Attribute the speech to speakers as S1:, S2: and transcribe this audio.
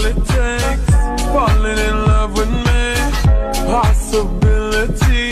S1: All it takes, falling in love with me, possibility.